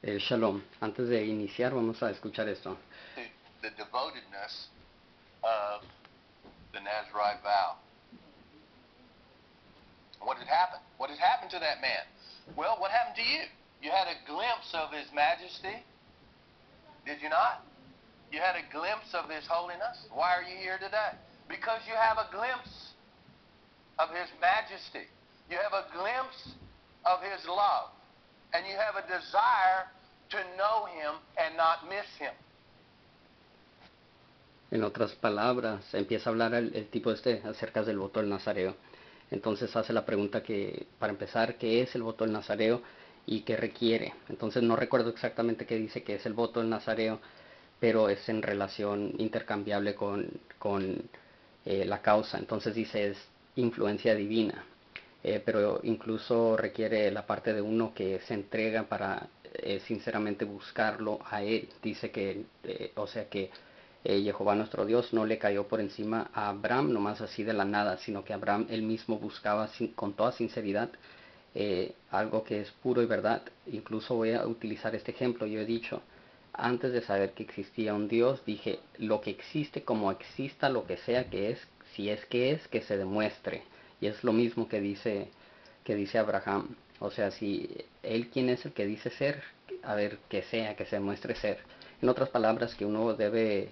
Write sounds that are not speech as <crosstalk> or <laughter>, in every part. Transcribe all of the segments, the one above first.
Eh, shalom. Antes de iniciar vamos a escuchar esto. the, the devotedness of the Nazarite vow. What had happened? What had happened to that man? Well, what happened to you? You had a glimpse of his majesty, did you not? You had a glimpse of his holiness. Why are you here today? Because you have a glimpse of his majesty. You have a glimpse of his love. And you have a desire to know him and not miss him. En otras palabras, empieza a hablar el, tipo este acerca del voto del Nazareo. Entonces hace la pregunta que, para empezar, ¿qué es el voto del Nazareo y qué requiere? Entonces no recuerdo exactamente qué dice que es el voto del Nazareo, pero es en relación intercambiable con, con eh, la causa. Entonces dice es influencia divina, eh, pero incluso requiere la parte de uno que se entrega para eh, sinceramente buscarlo a él. Dice que, eh, o sea que eh, Jehová nuestro Dios no le cayó por encima a Abraham nomás así de la nada, sino que Abraham él mismo buscaba con toda sinceridad eh, algo que es puro y verdad. Incluso voy a utilizar este ejemplo. Yo he dicho, antes de saber que existía un Dios, dije, lo que existe como exista, lo que sea que es, si es que es, que se demuestre. Y es lo mismo que dice, que dice Abraham. O sea, si él quién es el que dice ser, a ver, que sea, que se demuestre ser. En otras palabras, que uno debe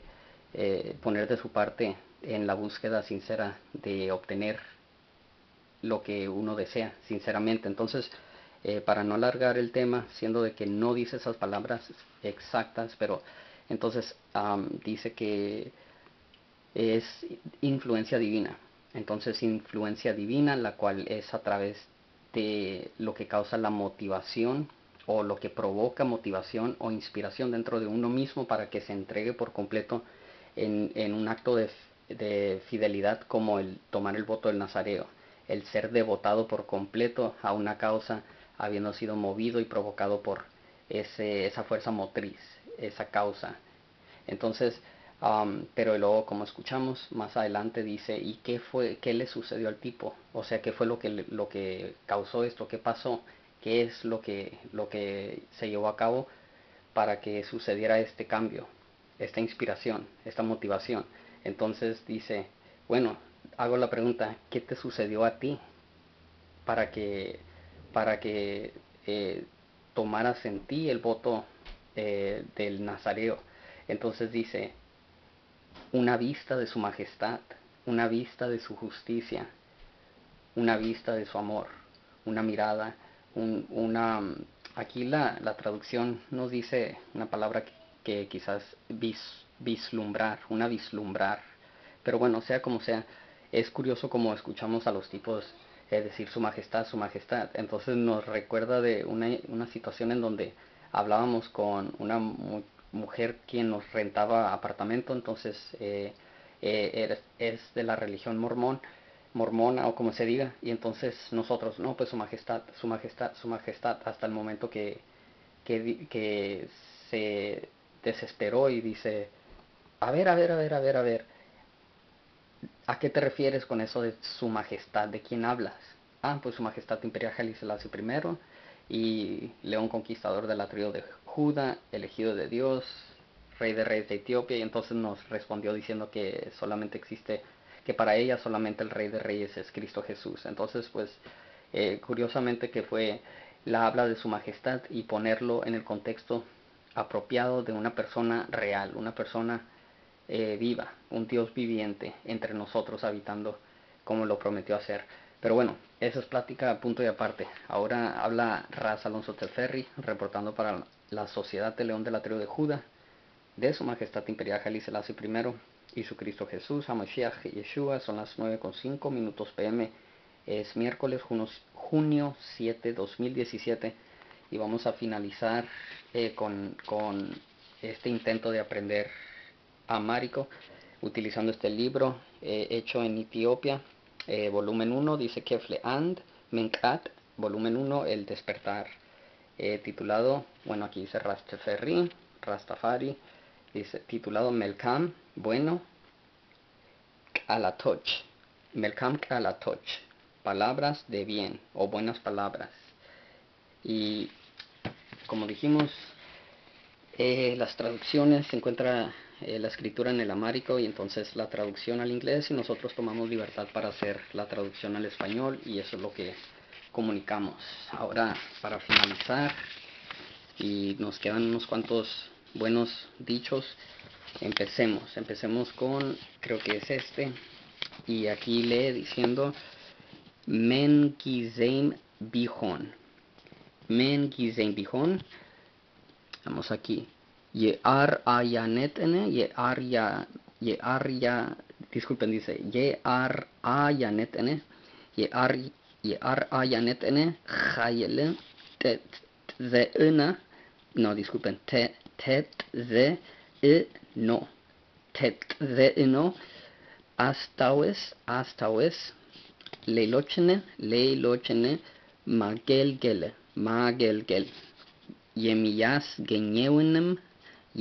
eh, poner de su parte en la búsqueda sincera de obtener lo que uno desea, sinceramente. Entonces, eh, para no alargar el tema, siendo de que no dice esas palabras exactas, pero entonces dice que es influencia divina. Entonces, influencia divina, la cual es a través de lo que causa la motivación o lo que provoca motivación o inspiración dentro de uno mismo para que se entregue por completo en, en un acto de, de fidelidad como el tomar el voto del Nazareo, el ser devotado por completo a una causa habiendo sido movido y provocado por ese, esa fuerza motriz, esa causa. Entonces, am, pero luego como escuchamos más adelante dice, ¿y qué fue, qué le sucedió al tipo? O sea, ¿qué fue lo que, lo que causó esto? ¿Qué pasó? ¿Qué es lo que, lo que se llevó a cabo para que sucediera este cambio, esta inspiración, esta motivación? Entonces dice, bueno, hago la pregunta, ¿qué te sucedió a ti para que, para que eh, tomaras en ti el voto eh, del Nazareo? Entonces dice, una vista de su majestad, una vista de su justicia, una vista de su amor, una mirada, un- una... Aquí la, la traducción nos dice una palabra que, quizás vis, vislumbrar, una vislumbrar. Pero bueno, sea como sea, es curioso como escuchamos a los tipos eh, decir su majestad, su majestad. Entonces nos recuerda de una, una situación en donde hablábamos con una mujer quien nos rentaba apartamento, entonces eh, eh, es de la religión mormón, mormona o como se diga, y entonces nosotros, no, pues su majestad, su majestad, su majestad, hasta el momento que, que, que se desesperó y dice, a ver, a ver, a ver, a ver, a ver, ¿a qué te refieres con eso de su majestad? ¿De quién hablas? Ah, pues su majestad imperial Selassie I y león conquistador de la tribu de Judá, elegido de Dios, rey de reyes de Etiopía, y entonces nos respondió diciendo que solamente existe, que para ella solamente el rey de reyes es Cristo Jesús. Entonces, pues, eh, curiosamente que fue la habla de su majestad y ponerlo en el contexto apropiado de una persona real, una persona eh, viva, un Dios viviente entre nosotros habitando como lo prometió hacer. Pero bueno, eso es plática a punto y aparte. Ahora habla Raz Alonso Teferri, reportando para la Sociedad de León de la Tribu de Judá, de Su Majestad Imperial Haile Selassie I y su Cristo Jesús, Hamashiach Yeshua, son las 9.5 minutos pm, es miércoles junio, junio 7, 2017, y vamos a finalizar eh, con, con este intento de aprender amárico utilizando este libro eh, hecho en Etiopía, eh, volumen 1, dice Kefle and Menkat, volumen 1, El despertar, eh, titulado, bueno, aquí dice Rastafari, Rastafari, dice titulado Melkam, bueno, Alatoch, Melkam Alatoch, palabras de bien o buenas palabras. Y como dijimos, Eh, las traducciones se encuentra eh, la escritura en el amárico y entonces la traducción al inglés y nosotros tomamos libertad para hacer la traducción al español y eso es lo que comunicamos. Ahora, para finalizar, y nos quedan unos cuantos buenos dichos, empecemos. Empecemos con, creo que es este, y aquí lee diciendo, Men gizein bihon. Men bihon. Vamos aquí. Year ayanetene, year ya, year ya, disculpen, dice, year ayanetene, year, Y-R-A-Y-N-E, Hayele, T-Z-E-N, no, ሌሎችን ሌሎችን ማገልገል ማገልገል የሚያስገኘውንም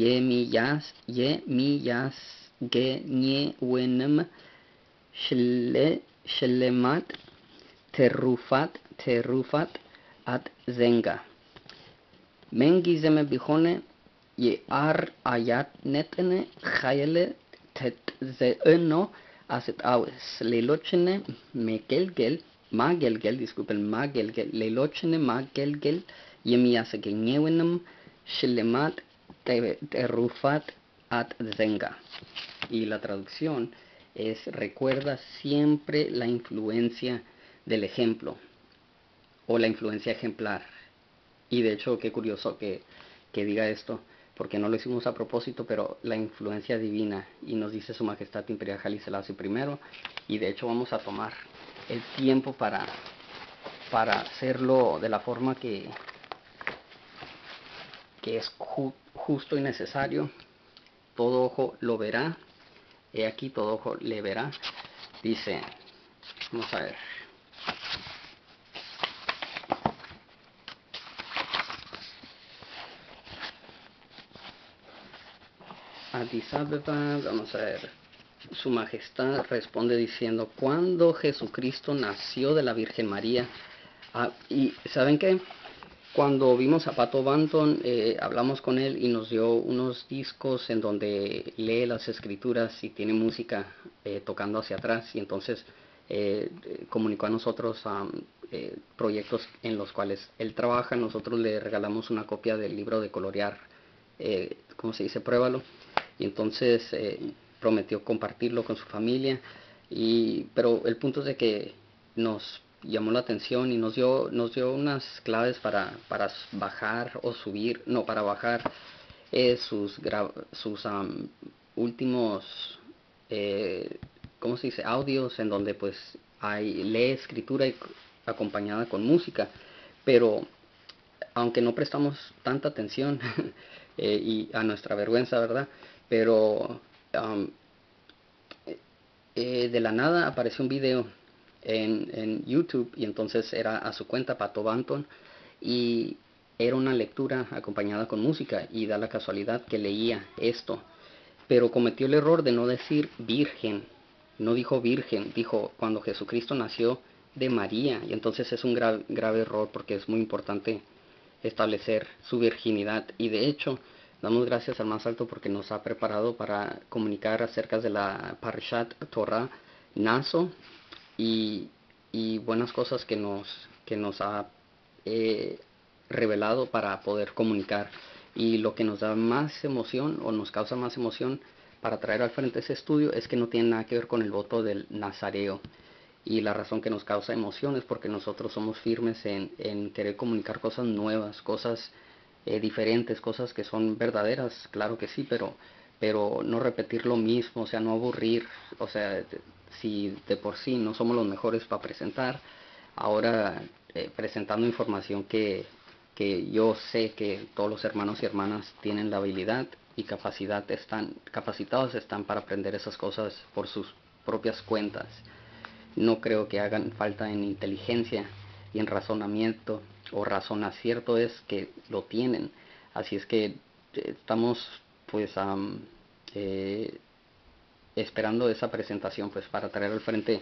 የሚያስ የሚያስገኘውንም ሽልማት terufat, terufat, at zenga. Mengizeme bijone, ye ar ayat netene, chayele, tet zeeno, aset awes. Leilochene, megelgel, magelgel, disculpen, magelgel, leilochene, magelgel, yemiyas genyeunem, shlemat, terufat, at zenga. Y la traducción es recuerda siempre la influencia del ejemplo o la influencia ejemplar. Y de hecho, qué curioso que, que diga esto, porque no lo hicimos a propósito, pero la influencia divina, y nos dice Su Majestad Imperial Haile Selassie primero, y de hecho vamos a tomar el tiempo para, para hacerlo de la forma que, que es ju- justo y necesario. Todo ojo lo verá, he aquí todo ojo le verá. Dice, vamos a ver. Vamos a ver. Su Majestad responde diciendo, cuando Jesucristo nació de la Virgen María, Ah, y ¿saben qué? Cuando vimos a Pato Banton, eh, hablamos con él y nos dio unos discos en donde lee las escrituras y tiene música eh, tocando hacia atrás y entonces eh, comunicó a nosotros proyectos en los cuales él trabaja. Nosotros le regalamos una copia del libro de colorear, ¿cómo se dice? Pruébalo. Y entonces eh, prometió compartirlo con su familia. Y, pero el punto es de que nos llamó la atención y nos dio, nos dio unas claves para, para bajar o subir, no, para bajar eh, sus, gra- sus am, últimos, eh, ¿cómo se dice? Audios en donde pues hay, lee escritura y acompañada con música, pero aunque no prestamos tanta atención <laughs> eh, y a nuestra vergüenza, ¿verdad? Pero am, eh, de la nada apareció un video en, en YouTube y entonces era a su cuenta Pato Banton y era una lectura acompañada con música y da la casualidad que leía esto, pero cometió el error de no decir virgen, no dijo virgen, dijo cuando Jesucristo nació de María y entonces es un gra- grave error porque es muy importante establecer su virginidad y de hecho damos gracias al más alto porque nos ha preparado para comunicar acerca de la Parshat Torah Naso y, y buenas cosas que nos que nos ha eh, revelado para poder comunicar. Y lo que nos da más emoción o nos causa más emoción para traer al frente ese estudio es que no tiene nada que ver con el voto del nazareo. Y la razón que nos causa emoción es porque nosotros somos firmes en, en querer comunicar cosas nuevas, cosas eh, diferentes, cosas que son verdaderas, claro que sí, pero, pero no repetir lo mismo, o sea, no aburrir, o sea, si de por sí no somos los mejores para presentar, ahora eh, presentando información que, que yo sé que todos los hermanos y hermanas tienen la habilidad y capacidad están capacitados están para aprender esas cosas por sus propias cuentas. No creo que hagan falta en inteligencia y en razonamiento o razón acierto es que lo tienen así es que eh, estamos pues eh, esperando esa presentación pues para traer al frente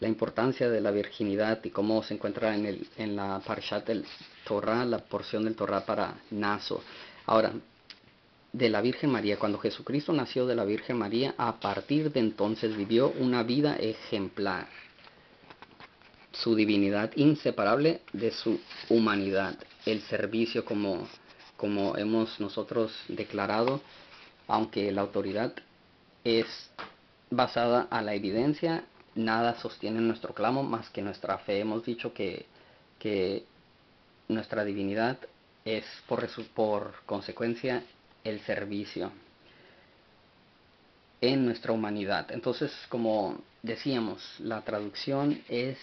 la importancia de la virginidad y cómo se encuentra en, el, en la Parshat del Torah, la porción del Torah para Naso. Ahora, de la Virgen María, cuando Jesucristo nació de la Virgen María, a partir de entonces vivió una vida ejemplar. Su divinidad inseparable de su humanidad, el servicio como, como hemos nosotros declarado, aunque la autoridad es basada a la evidencia, nada sostiene nuestro clamo más que nuestra fe. Hemos dicho que, que nuestra divinidad es por, por consecuencia el servicio en nuestra humanidad. Entonces, como decíamos, la traducción es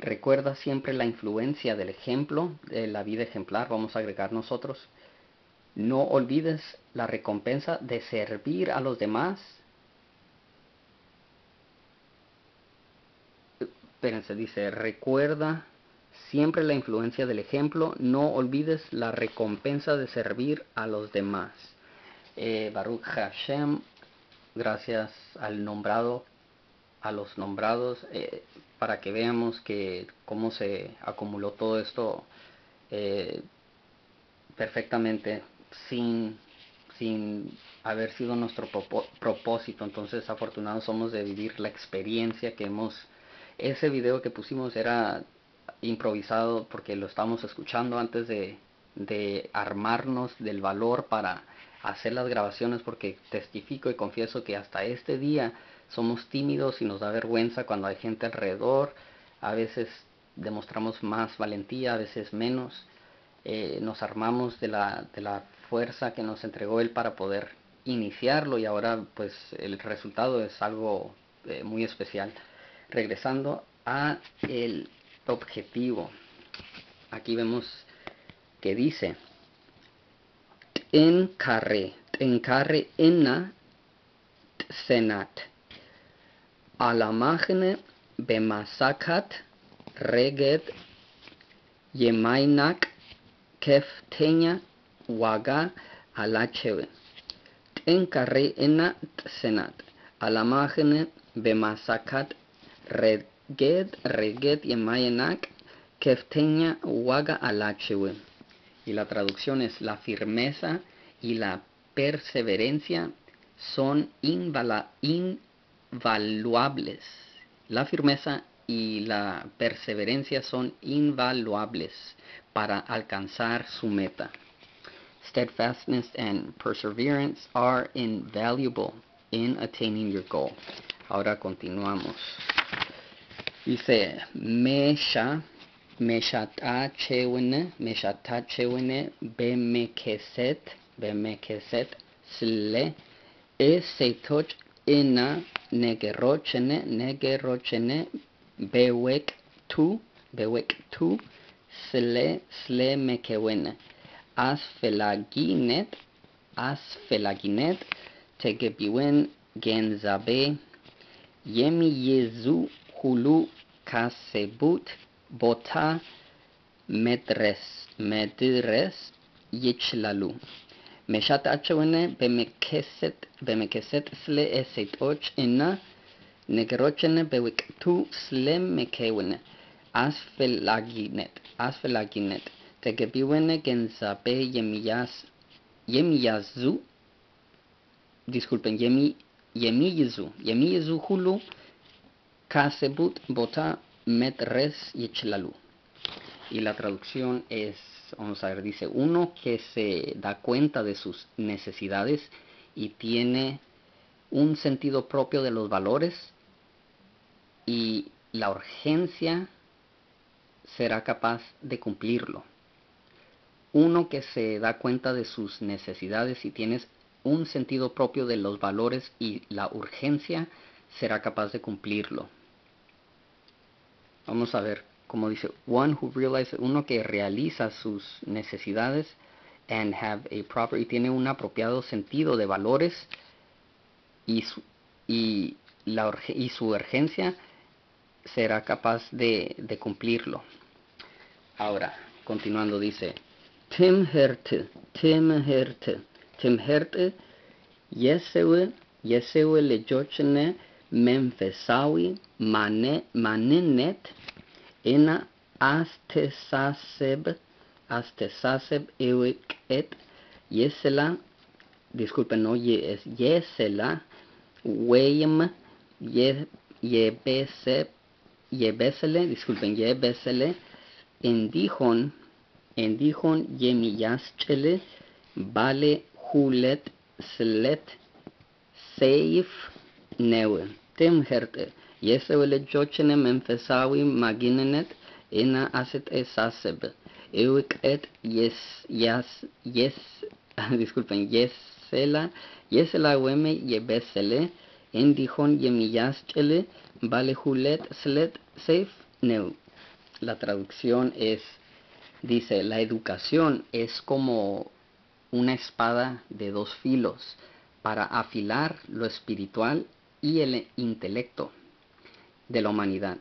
recuerda siempre la influencia del ejemplo, de la vida ejemplar, vamos a agregar nosotros. No olvides la recompensa de servir a los demás. Espérense, dice, recuerda siempre la influencia del ejemplo, no olvides la recompensa de servir a los demás. Eh, Baruch Hashem, gracias al nombrado, a los nombrados, eh, para que veamos que cómo se acumuló todo esto eh, perfectamente sin, sin haber sido nuestro propósito. Entonces, afortunados somos de vivir la experiencia que hemos. Ese video que pusimos era improvisado porque lo estamos escuchando antes de, de armarnos del valor para hacer las grabaciones porque testifico y confieso que hasta este día somos tímidos y nos da vergüenza cuando hay gente alrededor. A veces demostramos más valentía, a veces menos. Eh, nos armamos de la, de la fuerza que nos entregó Él para poder iniciarlo y ahora pues el resultado es algo eh, muy especial. Regresando a el objetivo. Aquí vemos que dice en carre, en carre enna senat alamachne bemasakat reget yemainak keftenya waga alachewe en carre enna senat alamachne bemasakat reget Ged, Reget y Mayenak, Kefteña, Waga Alachewe. Y la traducción es la firmeza y la perseverancia son invaluables. La firmeza y la perseverancia son invaluables para alcanzar su meta. Steadfastness and perseverance are invaluable in attaining your goal. Ahora continuamos. Dice, Mesha, Meshata Chewene, Meshata Chewene, Bemekeset, Bemekeset, Sle, Esetoch, Ena, ነገሮችን ነገሮችን በወቅቱ በወቅቱ ስለ ስለመከወን አስፈላጊነት አስፈላጊነት ተገቢውን ግንዛቤ የሚይዙ ሁሉ ካሰቡት ቦታ መድረስ መድረስ ይችላሉ። መሻታቸውን በመከሰት ስለ እሴቶች እና ነገሮችን በወቅቱ ስለመከወን አስፈላጊነት አስፈላጊነት ተገቢውን ግንዛቤ የሚያዙ ዲስኩልፕን የሚይዙ የሚይዙ ሁሉ ካሰቡት ቦታ መድረስ ይችላሉ። Y la traducción vamos a ver, dice, uno que se da cuenta de sus necesidades y tiene un sentido propio de los valores y la urgencia será capaz de cumplirlo. Uno que se da cuenta de sus necesidades y tienes un sentido propio de los valores y la urgencia será capaz de cumplirlo. Vamos a ver, como dice, one who realizes, uno que realiza sus necesidades and have a proper, y tiene un apropiado sentido de valores y su, y la, y su urgencia será capaz de, de cumplirlo. Ahora, continuando, dice, Tim Herte, Tim Herte, Tim Herte, Yesewe, Yesewe le Memfesawi, Manenet, Ena Astesaseb, Astesaseb Ewek et Yesela disculpen, no ye, es Yesela, Weyem, Ye, Yebese, Yebesele, disculpen, Yebesele, Endihon, Endihon Yemiyaschele, Vale Hulet, Slet, Seif, Newe, Temherte, Yesewele Jochene Memfesawi Maginenet, Ena Aset Esaseb, Euket Yes, Yes, Yes, <laughs> disculpen, Yesela, Yesela Weme Yebesele, Endihon Yemiyaschele, Vale Hulet, Slet, Seif, Neu. La traducción es, dice, la educación es como una espada de dos filos para afilar lo espiritual y el intelecto de la humanidad.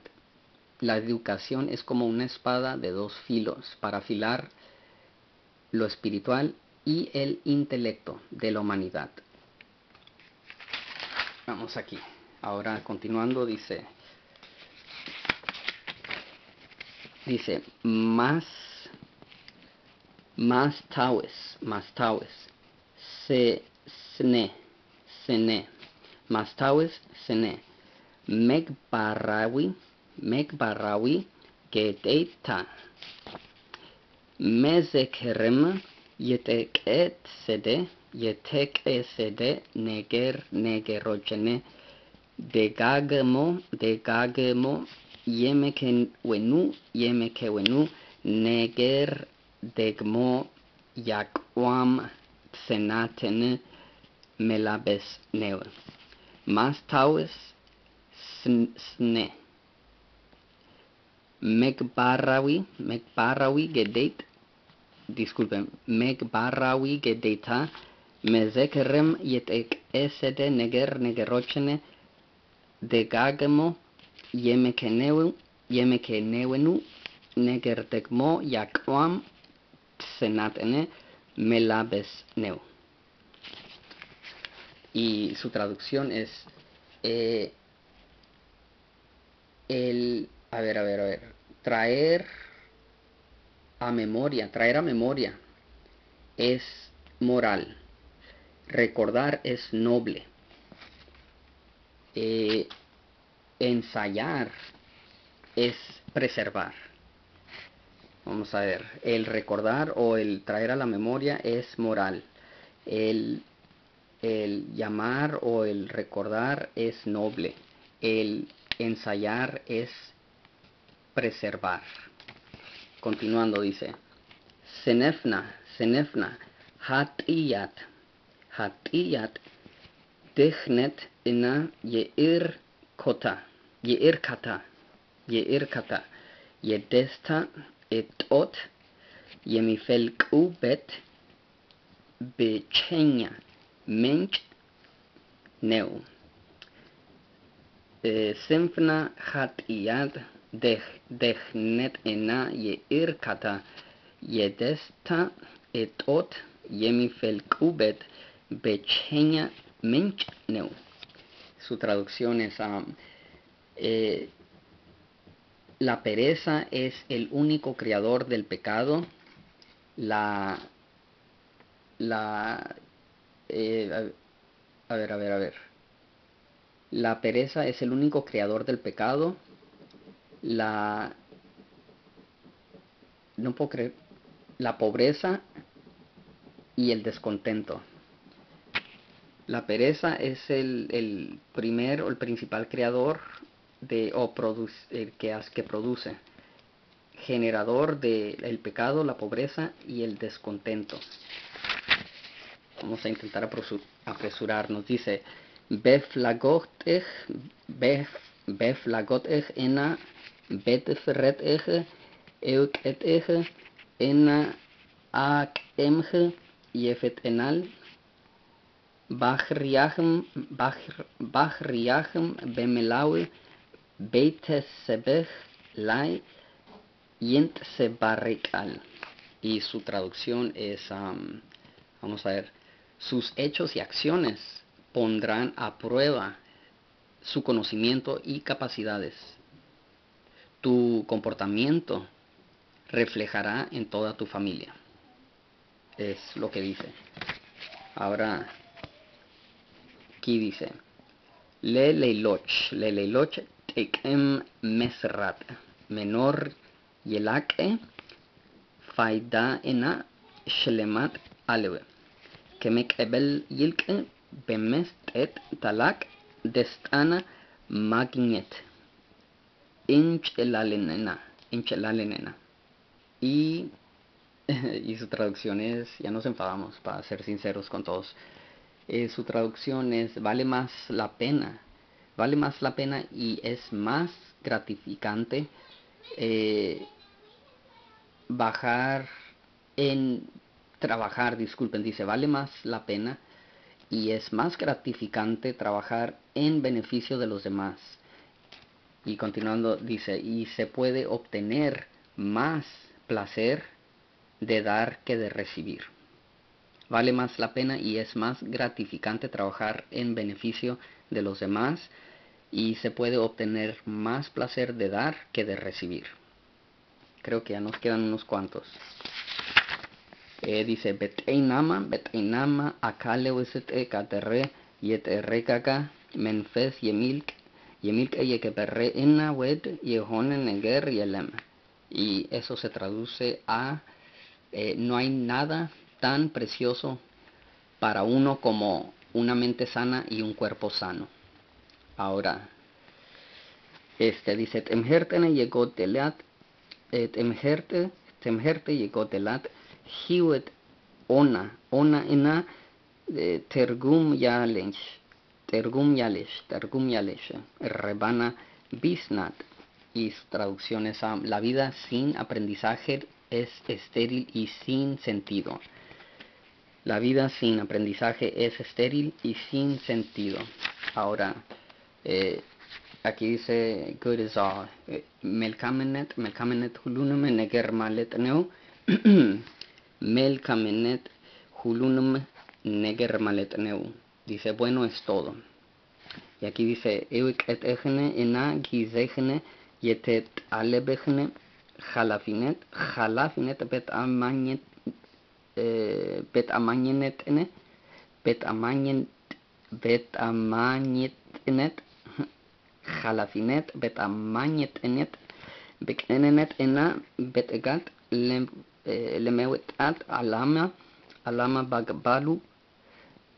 La educación es como una espada de dos filos para afilar lo espiritual y el intelecto de la humanidad. Vamos aquí. Ahora continuando dice, dice, más, más taues, más taues, se, sne, sene, más taues, sene, Megbarawi, Megbarawi gedeta. Mezekerim yeteket sede, yetek sede neger negerojene degagmo degagmo yemeken wenu, yemeke wenu neger degmo yakwam senaten melabes neu. Mastawes sne. Megbarawi, Megbarawi gedeit, disculpen, Megbarawi gedeita, mezekerem yetek esede neger negerochene, degagemo, yemekeneu, yemekenewenu, negertekmo, yakwam, senatene, melabes neu. Y su traducción es eh, el, a ver, a ver, a ver, traer a memoria, traer a memoria es moral, recordar es noble, eh, ensayar es preservar. Vamos a ver, el recordar o el traer a la memoria es moral. El, el llamar o el recordar es noble. El ensayar es preservar. Continuando dice, Senefna, Senefna, Hatiyat, Hatiyat, Dechnet ina Yeir Kota, Yeir Kata, Yeir Kata, Yedesta etot, Yemifelku bet, Bechenya, Mench, Neu. Symphna hatiyad dechnet ena yeir kata yedesta etot yemifel kubet bechenya mench neu. Su traducción es um, eh, la pereza es el único creador del pecado. La la eh, a ver, a ver, a ver. La pereza es el único creador del pecado. La... No puedo creer. La pobreza y el descontento. La pereza es el, el primer o el principal creador de o produce, el que, que produce. Generador del el pecado, la pobreza y el descontento. Vamos a intentar apresurarnos. Dice, Beflagotech, bef, beflagotech ena betefretech, euketech, ena akemche, yefet enal, bachriachem, bachriachem, bemelawe, beitesebech, lai, yent sebarikal. Y su traducción es, um, vamos a ver, sus hechos y acciones pondrán a prueba su conocimiento y capacidades. Tu comportamiento reflejará en toda tu familia. Es lo que dice. Ahora, aquí dice, Le Leiloch, Le Leiloch Tekem Mesrat, menor Yelake, Faida Ena Shelemat Aleve, Kemek Ebel Yilke bemestet talak destana magnet. Enchelalenena enchelalenena y <laughs> y su traducción es ya nos enfadamos para ser sinceros con todos. Eh, su traducción es vale más la pena vale más la pena y es más gratificante eh, bajar en trabajar disculpen dice vale más la pena y es más gratificante trabajar en beneficio de los demás. Y continuando, dice, y se puede obtener más placer de dar que de recibir. Vale más la pena y es más gratificante trabajar en beneficio de los demás y se puede obtener más placer de dar que de recibir. Creo que ya nos quedan unos cuantos. Eh, dice Beteinama, Beteinama, Akale Wisete Katerre, Yeterrekaka, Menfes Yemilk, Yemilk Yekeperre Ena Wed, Yehonen Neger Yelem. Y eso se traduce a eh, no hay nada tan precioso para uno como una mente sana y un cuerpo sano. Ahora, este dice, Temhertene llegó telat, temherte, temherte llegó telat, hiwet ona, ona ena tergum yalesh, tergum yalesh, tergum yalesh, rebana bisnat. Y su traducción es la vida sin aprendizaje es estéril y sin sentido. La vida sin aprendizaje es estéril y sin sentido. Ahora, eh, aquí dice good is all. Melkamenet, melkamenet hulunum neger malet <clears throat> neu. Melkamenet hulunum neger malet neu. Dice bueno es todo. Y aquí dice euik et echne ena gizechne yetet alebechne jalafinet jalafinet bet amañet bet amañenetne bet amañet bet amañetnet jalafinet bet amañetnet beknenenet ena bet egat lemewetat ለመወጣት አላማ አላማ ባግባሉ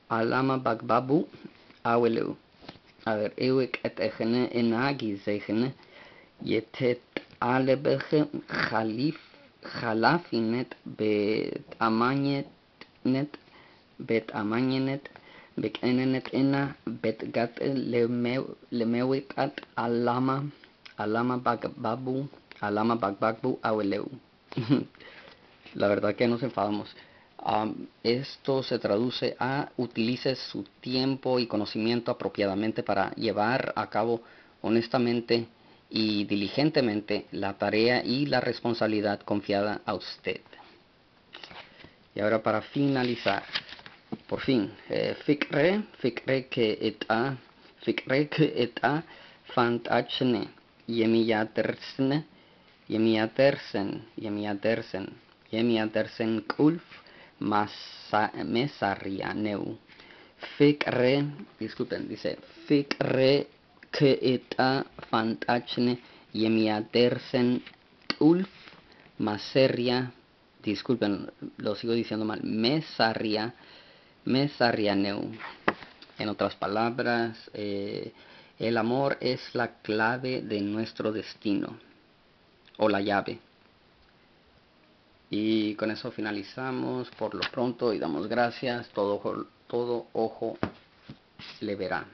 አላማ ባግባቡ አውለው እውቀትህን እና ጊዜህን የተጣለበህ ሀሊፍ ኃላፊነት በታማኝነት በታማኝነት በቅንነት እና በትጋት ለመወጣት አላማ አላማ ባግባቡ አላማ ባግባቡ አውለው። la verdad que nos enfadamos esto se traduce a utilice su tiempo y conocimiento apropiadamente para llevar a cabo honestamente y diligentemente la tarea y la responsabilidad confiada a usted. Y ahora para finalizar, por fin, eh, fikre, fikre que eta, fikre que eta fantachne, yemiyatersne, yemiyatersen, yemiyatersen, yemiyatersen kulf, mesarianeu. Fikre, disculpen, dice, fikre que eta fantachne yemiatersen ulf maseria disculpen lo sigo diciendo mal mesaria mesarianeu en otras palabras eh, el amor es la clave de nuestro destino o la llave y con eso finalizamos. Por lo pronto y damos gracias. Todo todo ojo le verá